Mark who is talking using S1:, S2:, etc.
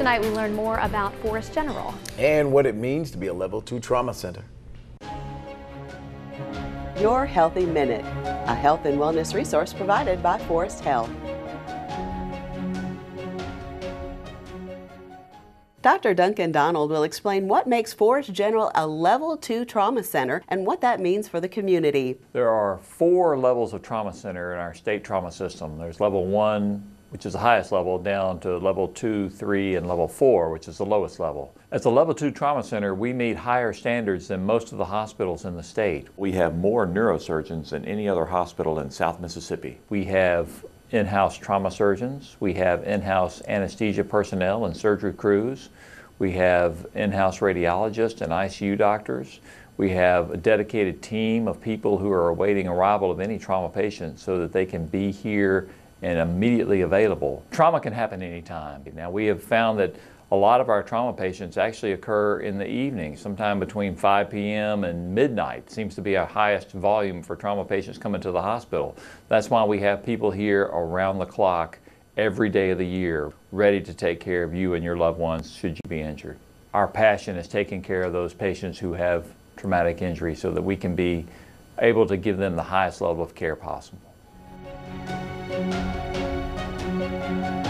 S1: Tonight we learn more about Forrest General.
S2: And what it means to be a level two trauma center.
S3: Your Healthy Minute, a health and wellness resource provided by Forrest Health. Dr. Duncan Donald will explain what makes Forrest General a level two trauma center and what that means for the community.
S4: There are four levels of trauma center in our state trauma system. There's level one, which is the highest level, down to level two, three, and level four, which is the lowest level. As a level two trauma center, we meet higher standards than most of the hospitals in the state.
S5: We have more neurosurgeons than any other hospital in South Mississippi.
S4: We have in-house trauma surgeons. We have in-house anesthesia personnel and surgery crews. We have in-house radiologists and ICU doctors. We have a dedicated team of people who are awaiting arrival of any trauma patient so that they can be here and immediately available. Trauma can happen anytime. Now we have found that a lot of our trauma patients actually occur in the evening, sometime between 5 p.m. and midnight seems to be our highest volume for trauma patients coming to the hospital. That's why we have people here around the clock every day of the year ready to take care of you and your loved ones should you be injured. Our passion is taking care of those patients who have traumatic injury so that we can be able to give them the highest level of care possible thank you